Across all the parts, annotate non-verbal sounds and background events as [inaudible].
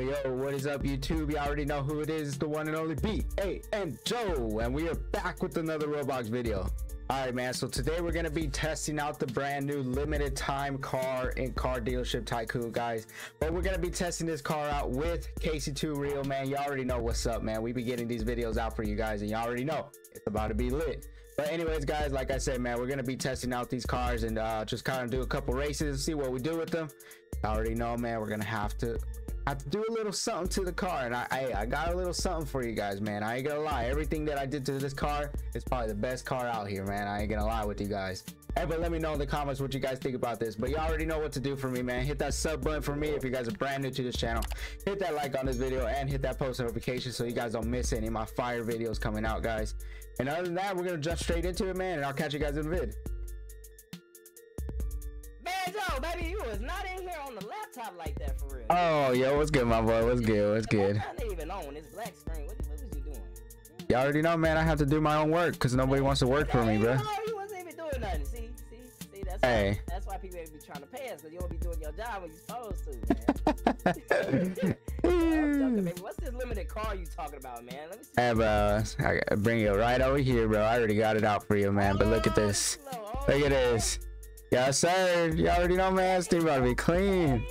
yo, what is up, YouTube? You already know who it is, the one and only B, A, and Joe, and we are back with another Roblox video. All right, man, so today we're going to be testing out the brand new limited time car in Car Dealership Tycoon, guys. But we're going to be testing this car out with KC2 Real, man. You already know what's up, man. We be getting these videos out for you guys, and you already know it's about to be lit. But anyways, guys, like I said, man, we're going to be testing out these cars and uh, just kind of do a couple races, and see what we do with them. I already know, man, we're going to have to to do a little something to the car and I, I, I got a little something for you guys man. I ain't gonna lie. Everything that i did to this car is probably the best car out here man. I ain't gonna lie with you guys. Hey but let me know in the comments what you guys think about this but you already know what to do for me man. Hit that sub button for me if you guys are brand new to this channel. Hit that like on this video and hit that post notification so you guys don't miss any of my fire videos coming out guys. And other than that we're gonna jump straight into it man and i'll catch you guys in the vid Joe, baby, you was not in here on the laptop like that for real. oh yo what's good my boy what's good what's good Not even on this black screen. What, what was you doing? you already know man i have to do my own work because nobody wants to work for me bro No, you wasn't even doing nothing. See, see, see. That's Hey. why, that's why people be trying to pay us because you don't be doing your job when you're supposed to, man. [laughs] Joking, baby. What's this limited car you talking about, man? Let me see. Hey, bro, I bring it right over here, bro. I already got it out for you, man. But look at this. Oh, oh Look at this. Yes, sir. You already know, man. Thing about to be clean.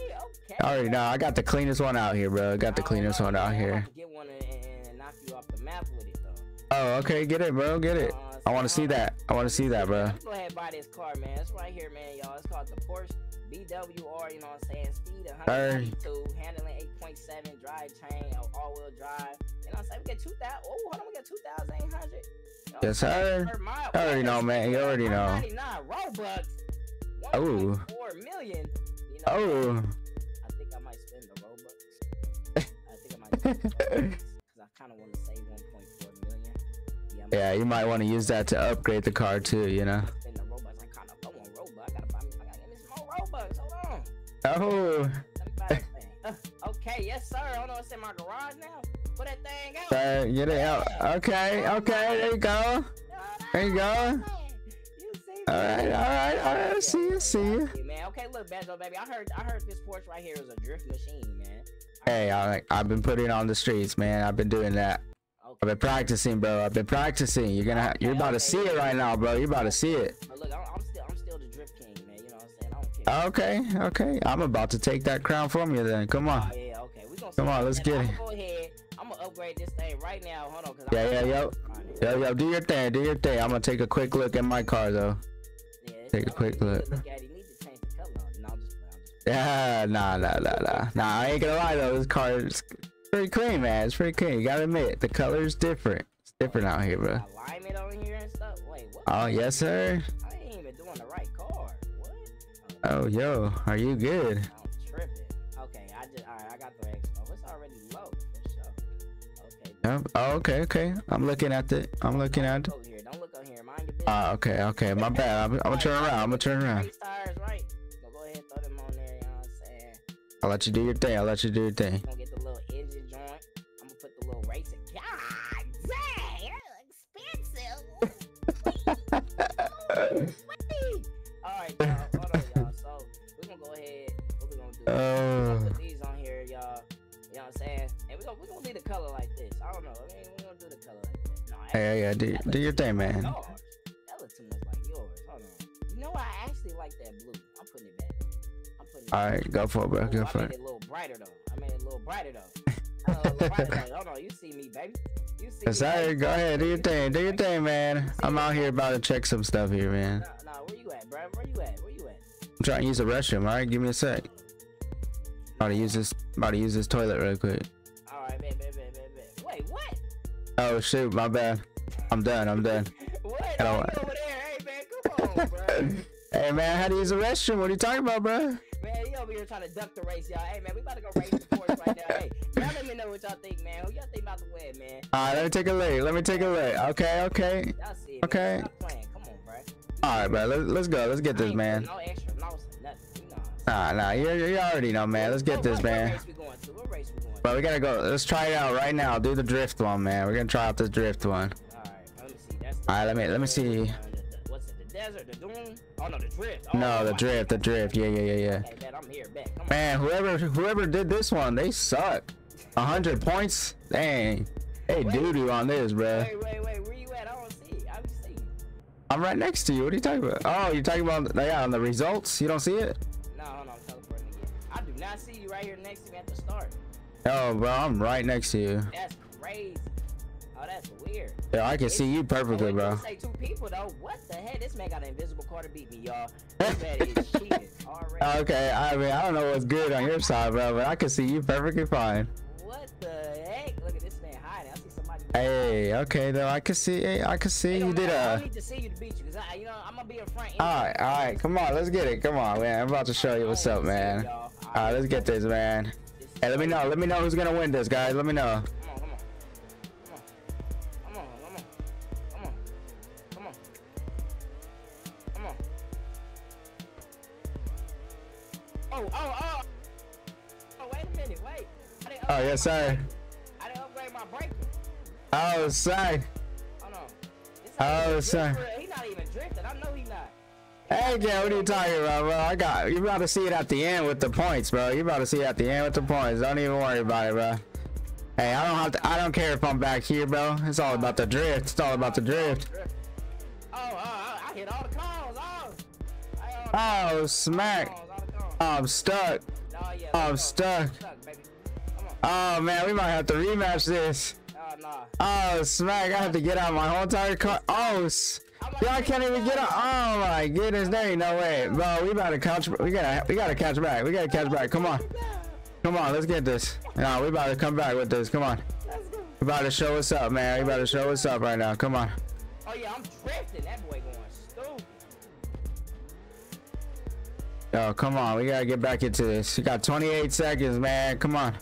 I already know. I got the cleanest one out here, bro. I got the cleanest one out here. Get one and, and knock you off the map with it, though. Oh, okay. Get it, bro. Get it. Uh, I want to see that. I want to see that, bro. Go ahead buy this car, man. It's right here, man, y'all. It's called the Porsche BWR, you know what I'm saying? Speed 192, handling 8.7, drive chain, all-wheel drive. You know what I'm saying? We get 2,000. Oh, hold on, we get 2,800. Yes, sir. I already know, man. You already know. 99 Robux. Oh. 1.4 million. You know, Oh. I think I might spend the Robux. I think I might spend the Robux. Because I kind of want to save 1.4 million. Yeah, Yeah, you might want to use that to upgrade the car too, you know. spend the Robux. I kind of I want Robux. I gotta buy me. I gotta get me some more Robux. Hold on. Oh, Let me buy this thing. Uh, okay, yes sir. Hold on. It's in my garage now. Put that thing out. uh, get it out. Okay, okay. There you go. There you go. All right, all right, all right. See you, see you. Man. Okay, look, Bezo, baby. I heard, I heard this Porsche right here is a drift machine, man. Hey, I, I've been putting it on the streets, man. I've been doing that. I've been practicing, bro. I've been practicing. You're gonna, you're about to see it right now, bro. You're about to see it. But look, I'm, I'm still, I'm still the drift king, man. You know what I'm saying? I don't care. Okay, okay. I'm about to take that crown from you, then. Come on. Oh, yeah, okay. We gonna Come on, let's get it. Go ahead. I'm gonna upgrade this thing right now. Hold on, cause Yeah, I yeah, yo, yo, yo. Do your thing. Do your thing. I'm gonna take a quick look at my car, though. Take a quick look. the Yeah, nah, nah, nah, nah. Nah, I ain't gonna lie though. This car is pretty clean, man. It's pretty clean. You gotta admit, the color is different. It's different out here, bro. Oh, yes, sir. I the? Oh, yo, are you good? Okay, I just alright. I got the. Oh. Okay. Oh, okay, okay. I'm looking at it. I'm looking at it. Over here. Mind your business. Ah, okay, okay. My bad. I'm, I'm gonna turn around. I'm gonna turn around. Race right? So go ahead throw them on there. You know what I'm saying? I'll let you do your thing. I'll let you do your thing. gonna get the little engine joint. I'm gonna put the little racing. God dang, that's expensive. [laughs] Alright, y'all. Hold on, y'all. So we're gonna go ahead. What we gonna do? We're gonna put these on here, y'all. You know what I'm saying? And we're gonna we're gonna leave the color like this. I don't know. I mean, we're gonna do the color like that. No, Hey, yeah, do, do your thing, man. All right, go for it, bro. Go for it. it a little brighter though. I made it a little brighter though. Made little brighter, though. Hold on, you see me, baby. You see Yes, me. Go ahead. Do your thing. Do your thing, man. I'm out here about to check some stuff here, man. Nah, nah, where you at, bro? Where you at? Where you at? I'm trying to use the restroom. All right, give me a sec. About to use this. About to use this toilet real quick. All right, man, man, man, man, man. Wait, what? Oh shoot, my bad. I'm done. I'm done. [laughs] What? I don't want- you over there? Hey, man, come on, bro. [laughs] Hey man, how to use the restroom? What are you talking about, bro? Over here trying to duck the race, y'all. Hey, man, we about to go race the Porsche right now. Hey, [laughs] y'all let me know what y'all think, man. Who y'all think about the win, man? All right, let me take a look. Let me take a look. Okay, okay. Y'all see it. Okay. Come on, bro. All right, bro. Let's let's go. Let's get this, man. No extra or nothing. You know. Nah, nah. You you already know, man. Let's get What- this, what- man. What race we going to? What race we going to? But we gotta go. Let's try it out right now. Do the drift one, man. We're gonna try out this drift one. Alright, let me see. That's Alright, let me- let me see. Desert? The dune? Oh no, the drift. Oh, No, the drift, the drift. Yeah, yeah, yeah, yeah. Okay, bet I'm here. Bet. Come on. Man, whoever whoever did this one, they suck. hundred points. Dang. Hey, doo doo on this, bro. Wait, wait, wait. Where you at? I don't see. I don't see. I'm right next to you. What are you talking about? Oh, you're talking about yeah on the results. You don't see it? No, hold on. I'm teleporting again. I do not see you right here next to me at the start. Oh, bro, I'm right next to you. That's crazy. Oh, that's weird. Yeah, I can see you perfectly, oh, bro. Say two people though. What the heck? This man got an invisible car to beat me, y'all. This [laughs] cheating already. Okay, I mean I don't know what's good on your side, bro, but I can see you perfectly fine. What the heck? Look at this man hiding. I see somebody. Hey, okay though. I can see. Hey, I can see you did I a. need to see you to beat you, cause I, you know, I'm gonna be in front. All right, all right. Come on, let's get it. Come on, man. I'm about to show you what's up, man. All right, let's get this, man. Hey, let me know. Let me know who's gonna win this, guys. Let me know. Oh, oh, oh. Oh, wait a minute. Wait. Oh, yes, sir. I didn't upgrade my braking. Oh, sir. Hold on. Oh, sir. He not even drifting. I know he not. Hey, yeah, what are you talking about, bro? I got you about to see it at the end with the points, bro. You about to see it at the end with the points. Don't even worry about it, bro. Hey, I don't have to. I don't care if I'm back here, bro. It's all about the drift. It's all about the drift. Oh, oh I hit all the calls. Oh, oh smack. I'm stuck. Oh, yeah, I'm stuck. Oh man, we might have to rematch this. Oh, nah. oh smack! I have to get out my whole entire car. Oh, y'all can't even get out. Oh my goodness, there ain't no way, bro. We about to catch. We gotta. We gotta catch back. We gotta catch back. Come on. Come on, let's get this. Nah, we about to come back with this. Come on. We about to show us up, man. We about to show us up right now. Come on. Oh yeah, I'm drifting. That boy Yo, come on. We gotta get back into this. We got 28 seconds, man. Come on.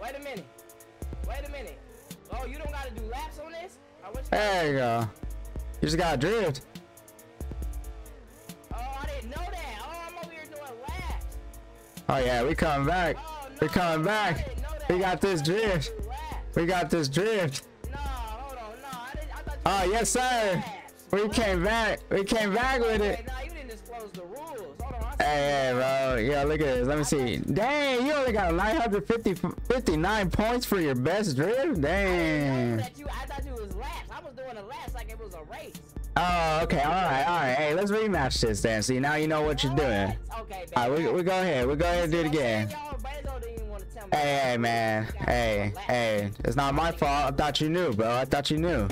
Wait a minute. Wait a minute. Oh, you don't gotta do laps on this? There you go. You just gotta drift. Oh, I didn't know that. Oh, I'm over here doing laps. Oh yeah, we coming back. Oh, no, we coming back. We got this drift. We got this drift. Oh yes, sir. We came back. We came back with it. No, you didn't disclose the rules. Hold on. Hey, hey, bro. Yeah, look at this. Let me see. Dang, you only got 950, 59 points for your best drift. Dang. That you, I thought you was laps. I was doing a laps like it was a race. Oh, okay. All right, all right. Hey, let's rematch this then. See, now you know what you're doing. Okay. All right, we, we go ahead. We go ahead and do it again. Hey, hey, man. Hey, hey. It's not my fault. I thought you knew, bro. I thought you knew.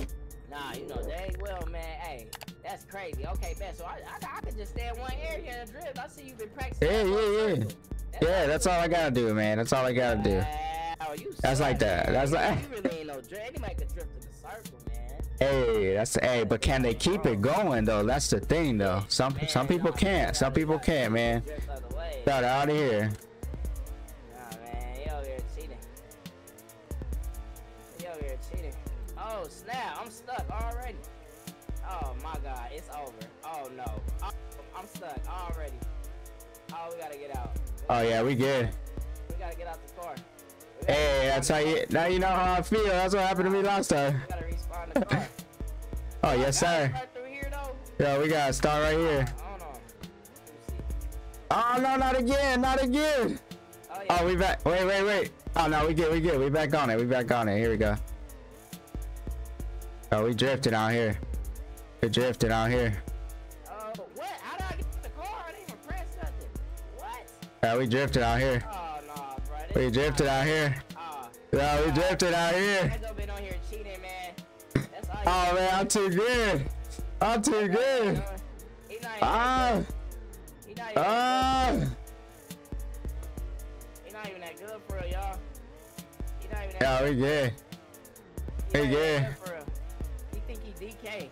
Nah, you know, dang well, man. Hey, that's crazy. Okay, bet. So I, I, I could just stay in one area and drift. I see you've been practicing. Yeah, yeah, yeah. That's yeah, that's all I gotta do, man. That's all I gotta do. Wow, that's like that. That's like. You really ain't no drift. Anybody could drift in the circle, man. Hey, that's hey, but can they keep it going though? That's the thing though. Some man, some people no, can't. Some people can't, man. Got out of here. Nah, man, you over here cheating. You over here cheating. Oh snap! I'm stuck already. Oh my god, it's over. Oh no, oh, I'm stuck already. Oh, we gotta get out. Oh yeah, we good. We gotta get out the car. Hey, that's how you. Now you know how I feel. That's what happened to me last time. We gotta respawn the car. [laughs] oh yes, sir. Yeah, we gotta start right here. Oh no, not again, not again. Oh, yeah. oh we back. Wait, wait, wait. Oh no, we good, we good. We back on it. We back on it. Here we go. Oh, we drifted out here. We drifted out here. Oh, what? How did I get the car? I didn't even press nothing. What? Yeah, we drifted out here. Oh no, bro. We drifted out here. Oh. Yeah, we drifted out here. here cheating, man. Oh man, I'm too good. I'm too good. Ah. Ah. He not even that good for y'all. He not even that Yeah, we good. We good. He think he DK.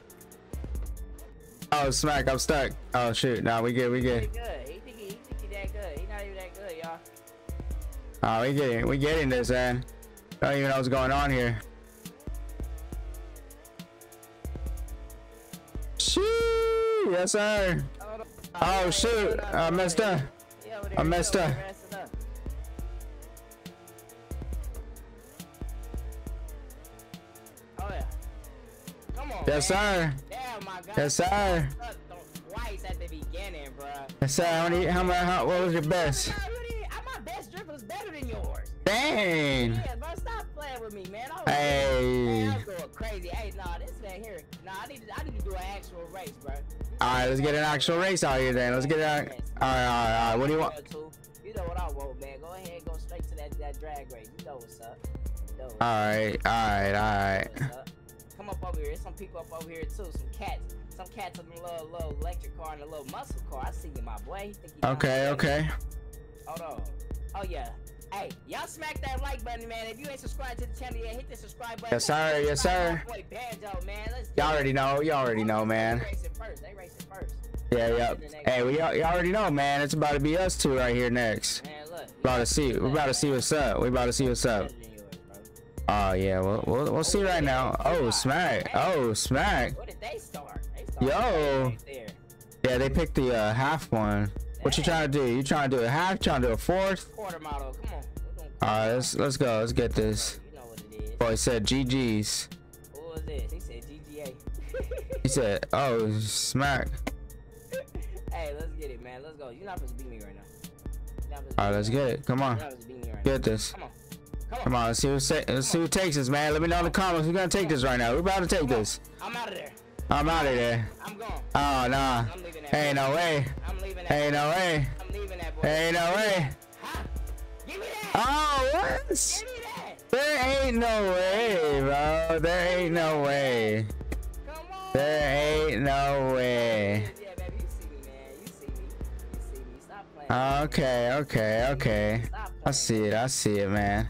Oh smack, I'm stuck. Oh shoot, nah, we good, we good. He good. He think he, he think he that good. He not even that good, y'all. Oh, we getting, we getting this, man. Don't even know what's going on here. Shoo! Yes, sir. Oh shoot! I messed up. I messed up. Yes, sir. Damn, my God. Yes, sir. race at the beginning, bro. So how many? How much? How, what was your best? Nah, my best drift was better than yours. Dang. Yeah, bro, stop playing with me, man. I was, Hey. man, I was going crazy. Hey, nah, this man here. Nah, I need to, I need to do an actual race, bro. All right, let's get an actual race out here then. Let's get it out. All right, all right, all right. What do you want? You know what I want, man. Go ahead and go straight to that, that drag race. You know what's up. You know what's All right, all right, all right. Up. Over here. There's some people up over here too. Some cats. Some cats in a little, little electric car and a little muscle car. I see you, my boy. You think you down Okay, okay. Hold on. Oh yeah. Hey, y'all smack that like button, man. If you ain't subscribed to the channel yet, hit the subscribe button. Yes, sir. Yes, sir. Boy, Banjo, man. Y'all already know. Y'all already know, man. They racing first. They racing first. Yeah, yeah. Hey, we al- you already know, man. It's about to be us two right here next. Man, look. About to see. We're about to see what's up. We about to see what's up. Oh yeah, we'll we'll, we'll see right now. Oh smack. Oh smack. Where did they start? They Yo. right. Yeah, they picked the uh, half one. What you trying to do? You trying to do a half? Trying to do a fourth? Quarter model. Come on. All right, let's let's go. Let's get this. You know what it is. Boy said GG's. What was this? He said GGA. He said, "Oh smack." [laughs] hey, let's get it, man. Let's go. You're not supposed to beat me right now. Not supposed to All right, let's get it. Come on, not supposed to beat me right now. get this. Come on. Come on. Let's see what say, let's see what takes us, man. Let me know in the comments. We're gonna take this right now. We're about to take this. I'm out of there. I'm out of there. I'm gone. Oh nah. I'm leaving that. Ain't no way. I'm leaving that. Ain't no way. I'm leaving that boy. Ain't no way. Huh? Give me that. Oh what? Give me that. There ain't no way, bro. There ain't no way. Come on. There ain't no way. Yeah, baby, you see me, man. You see me. You see me. Stop playing. Okay, okay, okay. I see it. I see it, man.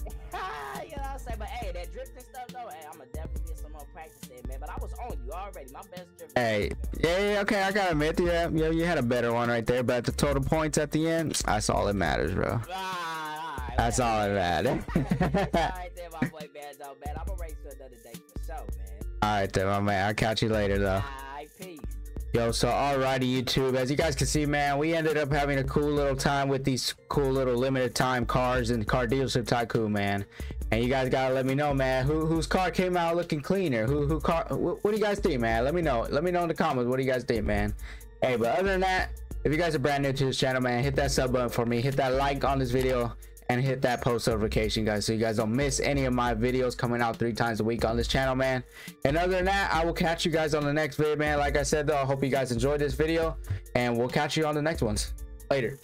Already. My best. Hey, yeah, yeah, okay. I gotta admit, yeah, yeah, you had a better one right there. But the total points at the end, that's all that matters, bro. Ah, right, That's man. all that matters. all [laughs] right there, my boy Banjo, man. I'm gonna race you another day for sure, man. all right, then, my man. I'll catch you later, though. All right, peace. Yo, so alrighty, YouTube. As you guys can see, man, we ended up having a cool little time with these cool little limited time cars in Car Dealership Tycoon, man. And you guys gotta let me know, man, who whose car came out looking cleaner? Who who car? What, what do you guys think, man? Let me know. Let me know in the comments. What do you guys think, man? Hey, but other than that, if you guys are brand new to this channel, man, hit that sub button for me. Hit that like on this video and hit that post notification guys so you guys don't miss any of my videos coming out three times a week on this channel man and other than that i will catch you guys on the next video man like i said though i hope you guys enjoyed this video and we'll catch you on the next ones later